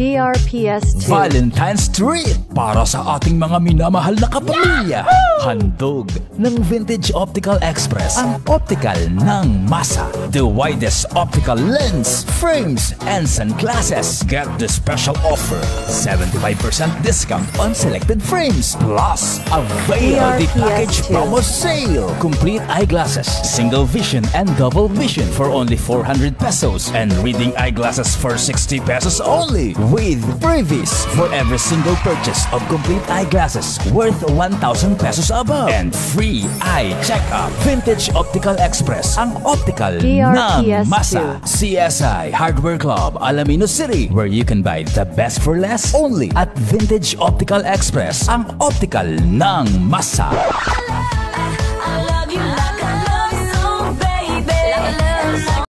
DRPS2. Valentine's Treat para sa ating mga minamahal na kapamilya. Handog ng Vintage Optical Express ang optical ng masa. The widest optical lens, frames, and sunglasses. Get the special offer. 75% discount on selected frames. Plus, avail the package promo sale. Complete eyeglasses, single vision and double vision for only 400 pesos. And reading eyeglasses for 60 pesos only. With freebies for every single purchase of complete eyeglasses worth 1,000 pesos above. And free eye checkup. Vintage Optical Express. Ang optical ng DRPS2. masa. CSI Hardware Club, Alamino City, where you can buy the best for less only at Vintage Optical Express, ang optical ng masa.